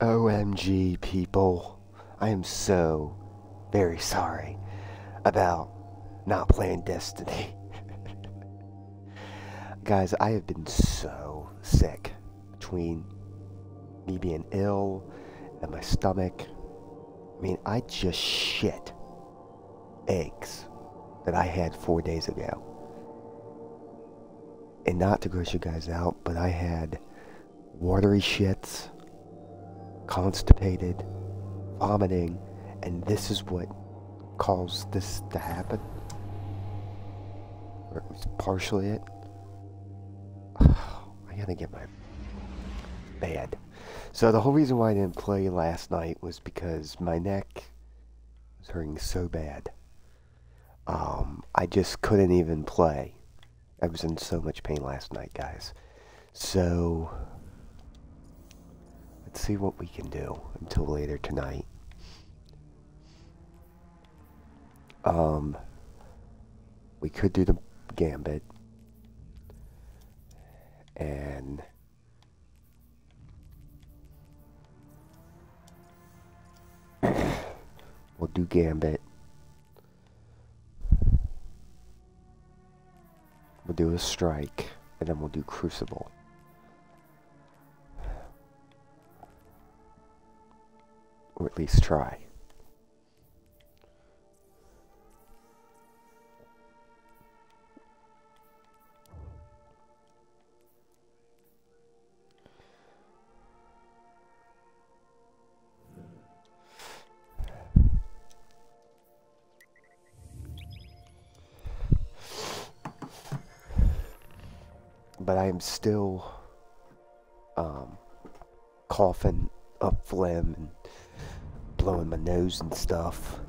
OMG, people. I am so very sorry about not playing Destiny. Guys, I have been so sick between me being ill and my stomach. I mean, I just shit eggs that I had four days ago. And not to gross you guys out, but I had watery shits, constipated, vomiting, and this is what caused this to happen. Or it was partially it. I gotta get my bad. So the whole reason why I didn't play last night was because my neck was hurting so bad. Um, I just couldn't even play. I was in so much pain last night, guys. So let's see what we can do until later tonight. Um, we could do the gambit. And we'll do gambit. We'll do a strike and then we'll do crucible least try. But I am still um, coughing up phlegm and blowing my nose and stuff.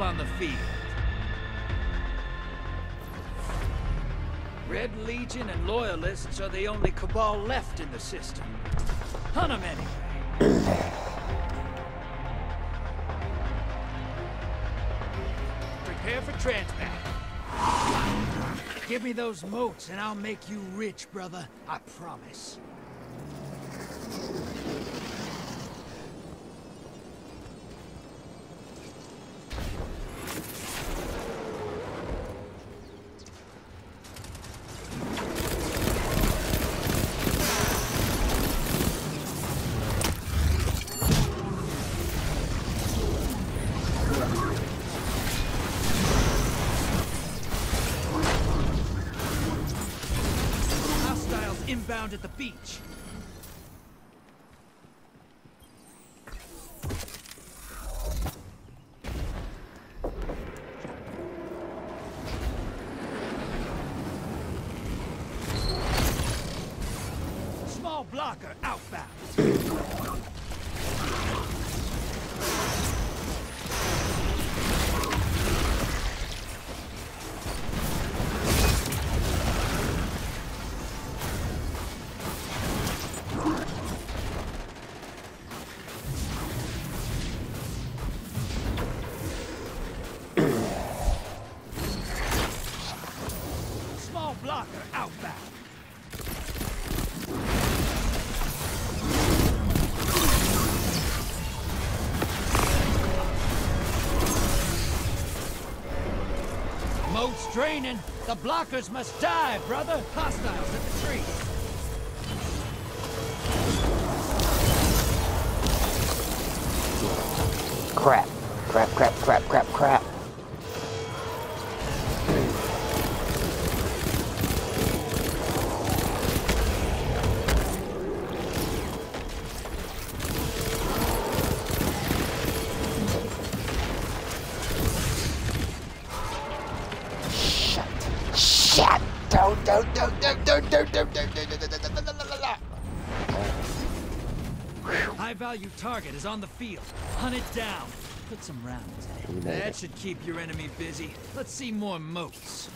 Cabal on the field. Red Legion and Loyalists are the only Cabal left in the system. Hunt them anyway. Prepare for transmat. Give me those motes and I'll make you rich, brother. I promise. Around at the beach. Draining. The blockers must die, brother. Hostiles at the tree. Crap. Crap, crap, crap, crap, crap. Target is on the field. Hunt it down. Put some rounds in it. That should keep your enemy busy. Let's see more motes.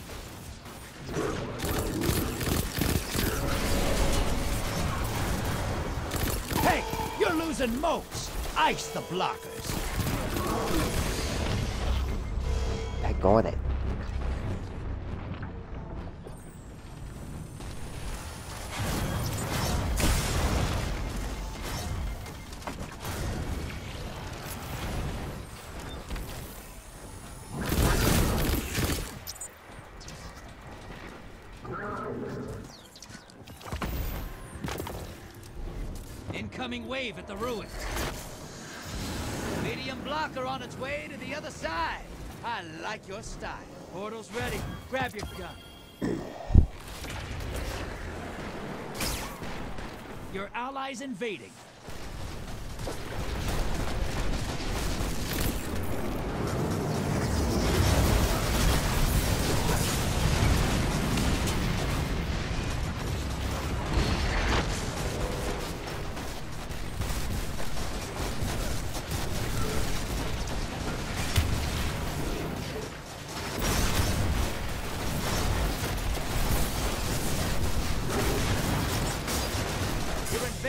Hey, you're losing motes. Ice the blockers. Back on it. Incoming wave at the ruins. Medium blocker on its way to the other side. I like your style. Portal's ready. Grab your gun. Your allies invading.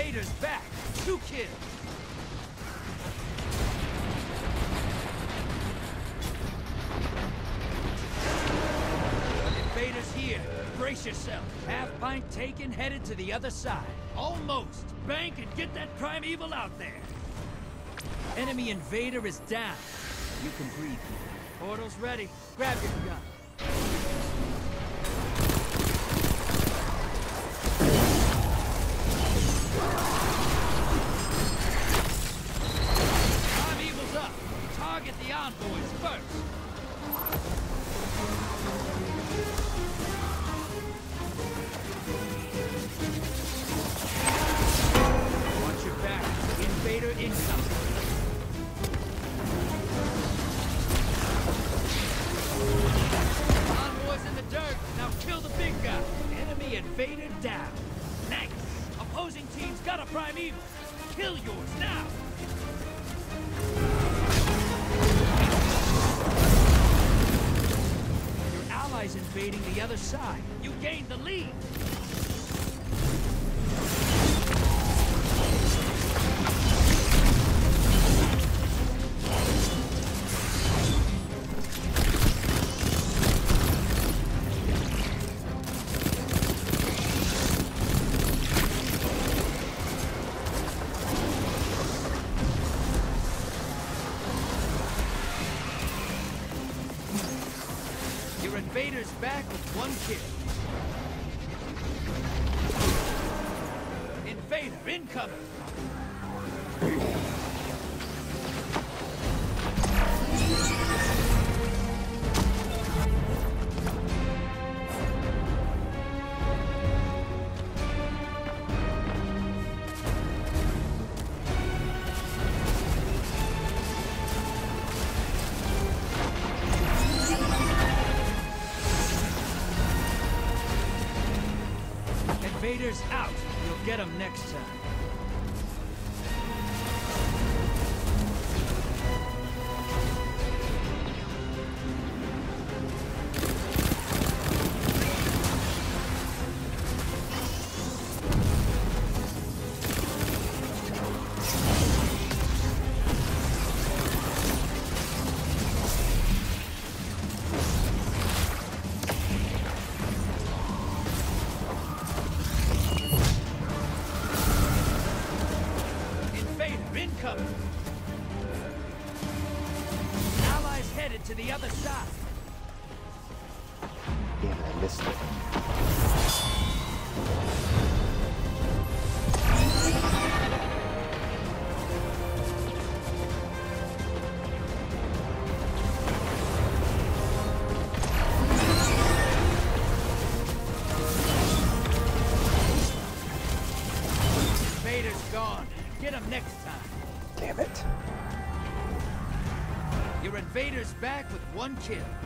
Invader's back. Two kills. Invaders here. Brace yourself. Half pint taken, headed to the other side. Almost. Bank and get that primeval out there. Enemy invader is down. You can breathe. Portal's ready. Grab your gun. Got a primeval. Kill yours now. Your allies invading the other side. You gained the lead. Raiders out. You'll get them next time. One kill.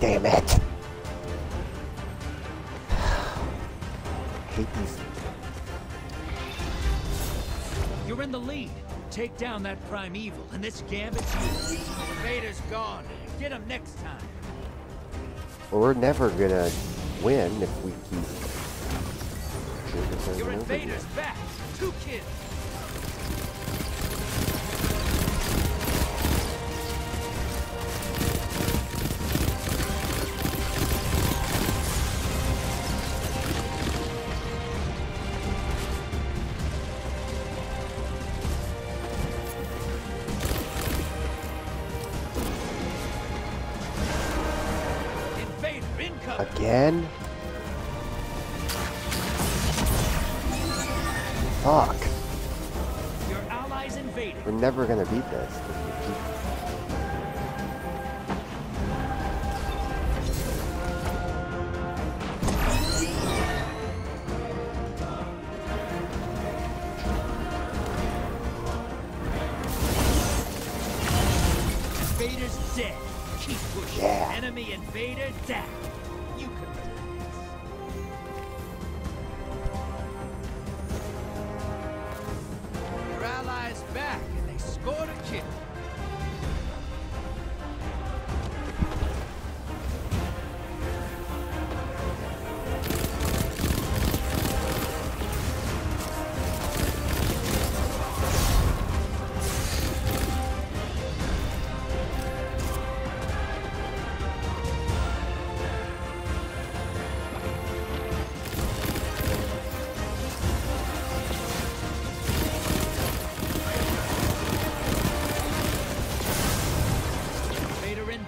damn it. hate these. You're in the lead. Take down that primeval, and this gambit's you. Vader's gone. Get him next time. Well, we're never gonna win if we keep. Your invader's back. Two kids. Vader down.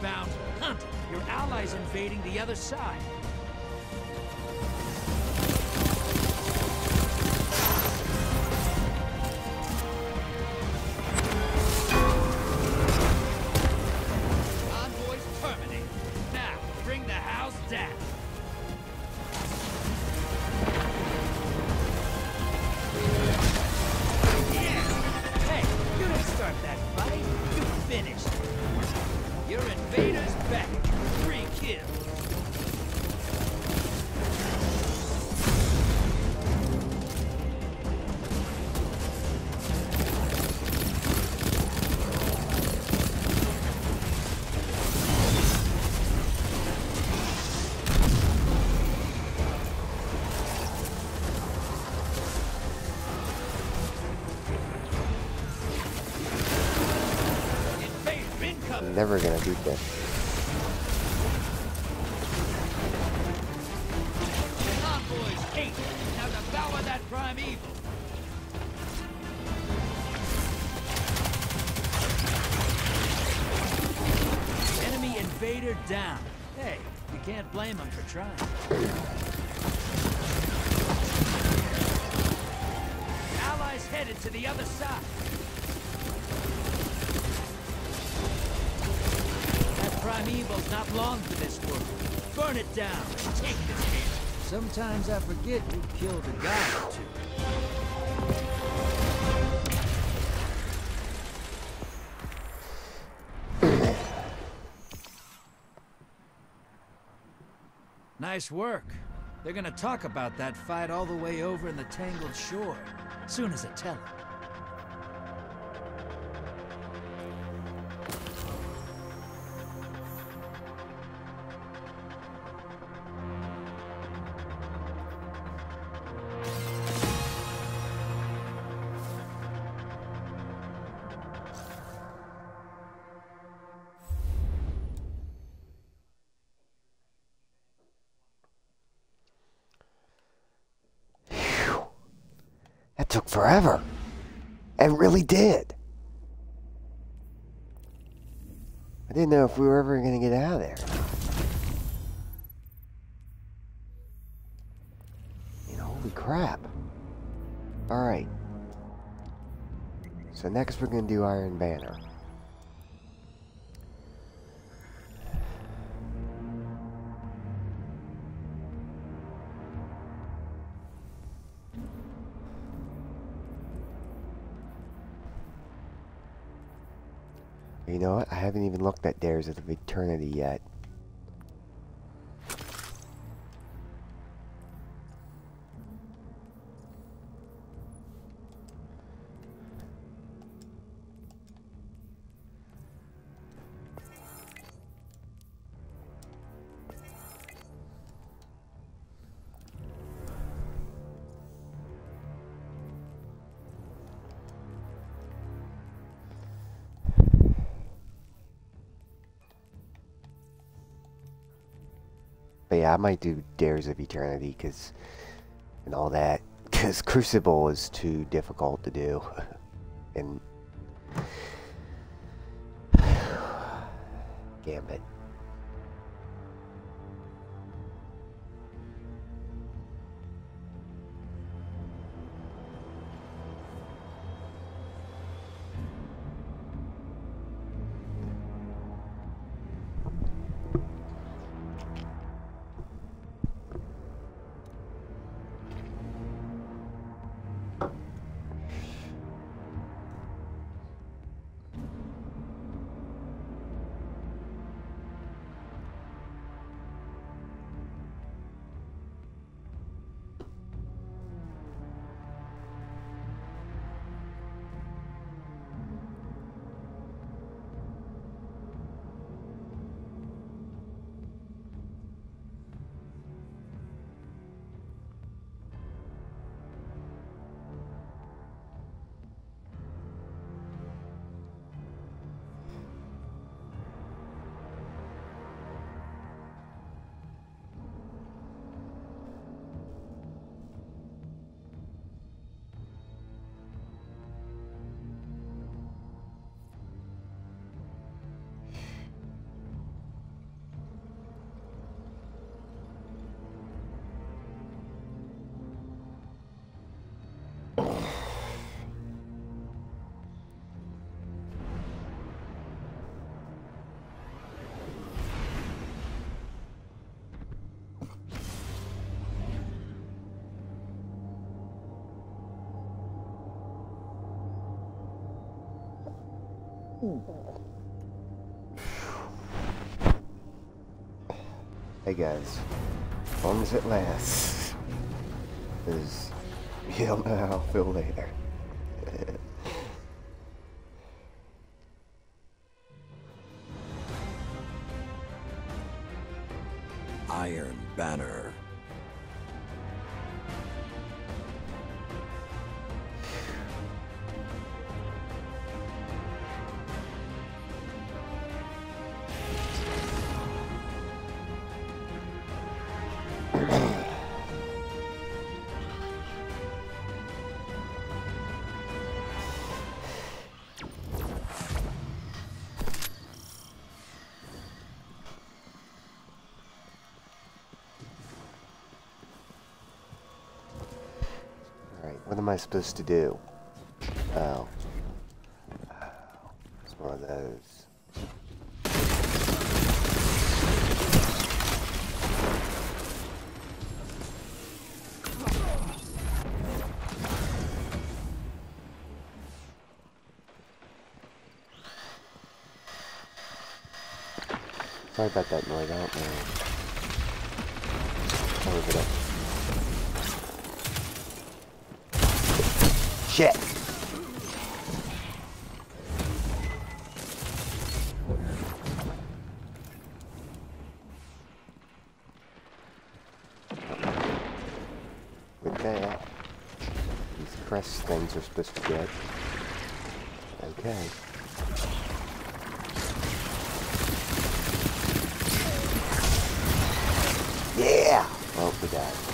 Hunt! Your allies invading the other side. never gonna beat this. Enemy invader down. Hey, you can't blame them for trying. Allies headed to the other side. Primeval's not long for this world. Burn it down. Take this hit. Sometimes I forget you killed a guy or two. Nice work. They're gonna talk about that fight all the way over in the Tangled Shore. Soon as I tell them. Forever. It really did. I didn't know if we were ever going to get out of there. You know, holy crap. Alright. So next we're going to do Iron Banner. Looked at Dares of Eternity yet. Yeah, I might do Dares of Eternity because and all that because Crucible is too difficult to do, and Gambit. Hey guys, as long as it lasts, because you know how I'll feel later. Am I supposed to do? Oh. oh. It's one of those. Sorry about that noise, I don't know. I'll leave it up. Shit! With that, these crest things are supposed to get. Okay. Yeah! Well, for that.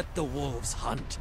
Let the wolves hunt.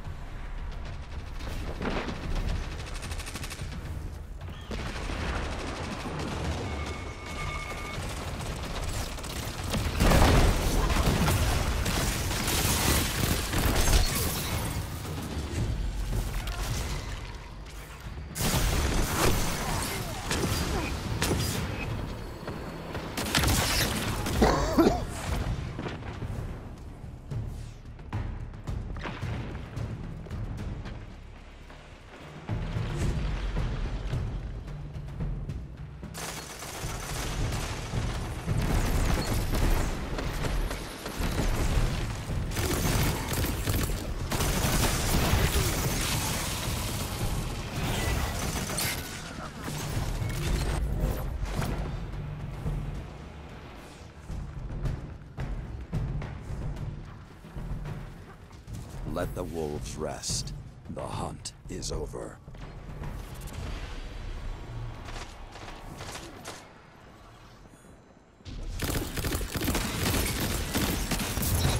Let the wolves rest. The hunt is over.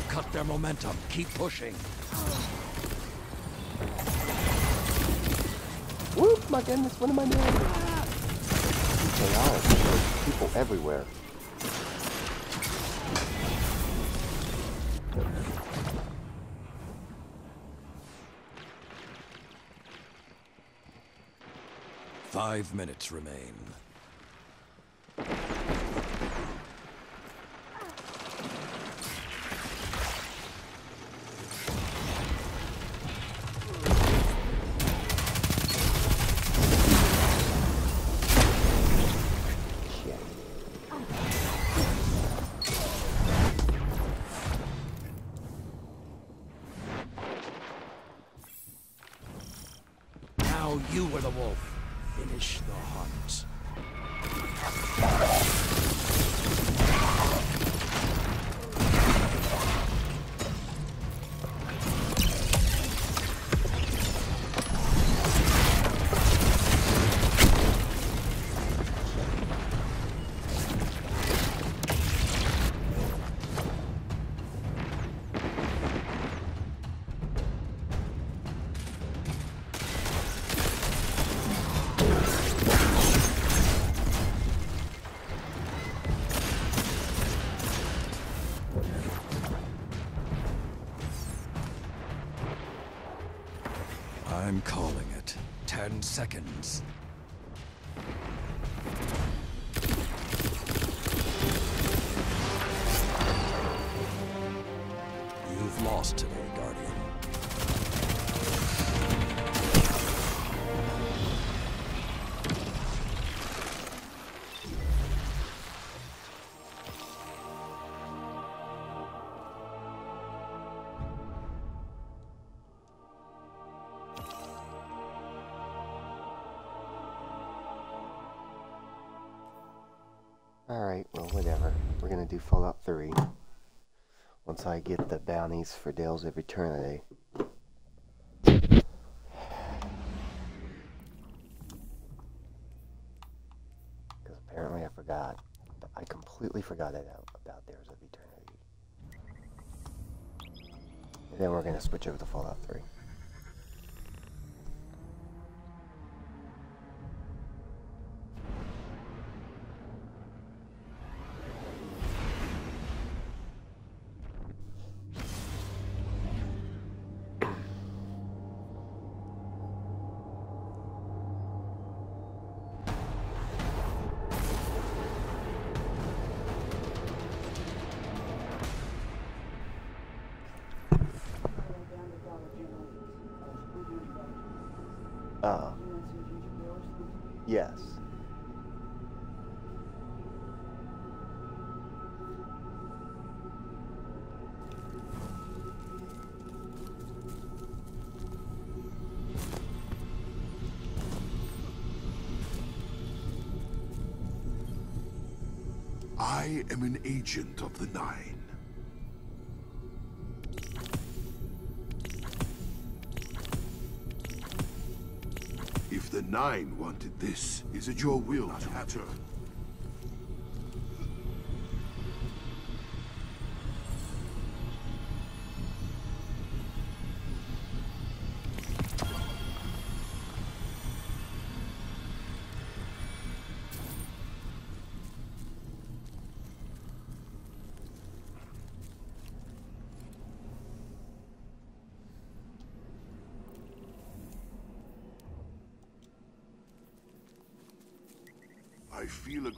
Cut their momentum. Keep pushing. Whoop! My goodness, what am I doing? They are. There's people everywhere. Five minutes remain. I'm calling it. Ten seconds. Bounties for Dares of Eternity. Because apparently I forgot. I completely forgot about Dares of Eternity. And then we're gonna switch over to Fallout 3. Agent of the Nine. If the Nine wanted this, is it your will to return? I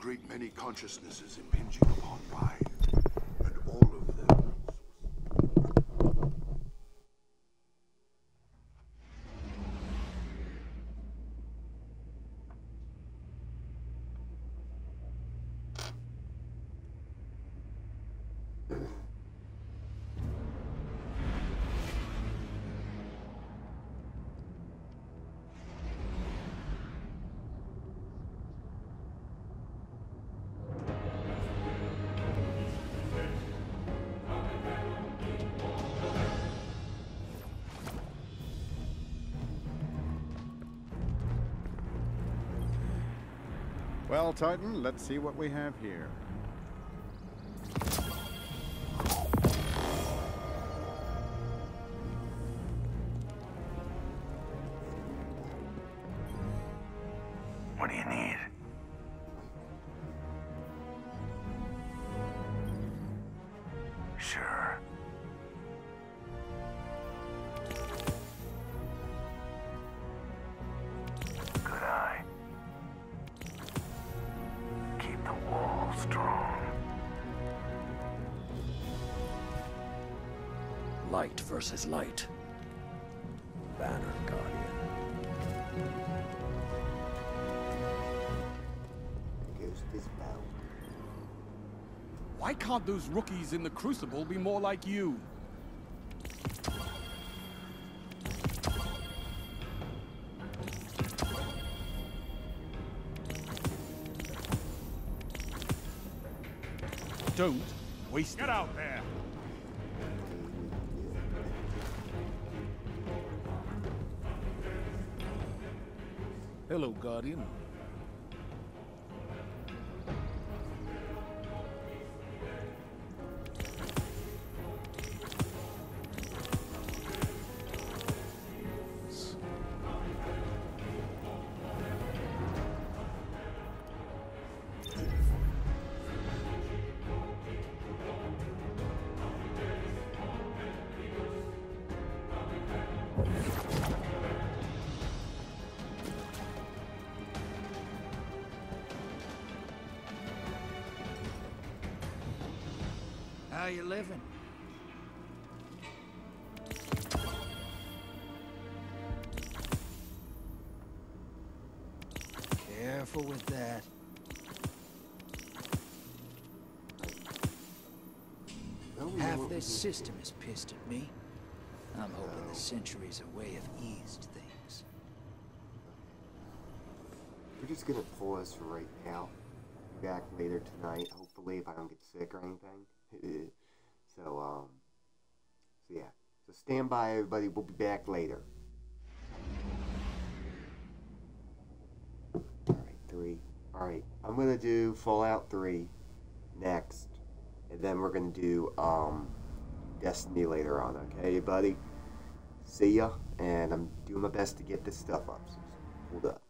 great many consciousnesses impinging upon mine, Well, Titan, let's see what we have here. versus light. Banner Guardian. Ghost is bound. Why can't those rookies in the Crucible be more like you? Don't waste Get it. out there! Guardian. How you living? Careful with that. Half this system is pissed at me. I'm hoping the centuries away have eased things. We're just gonna pause for right now. Be back later tonight, hopefully, if I don't get sick or anything. so, um, so yeah. So stand by, everybody. We'll be back later. Alright, three. Alright, I'm gonna do Fallout 3 next. And then we're gonna do, um, Destiny later on, okay, buddy? See ya, and I'm doing my best to get this stuff up. So hold up.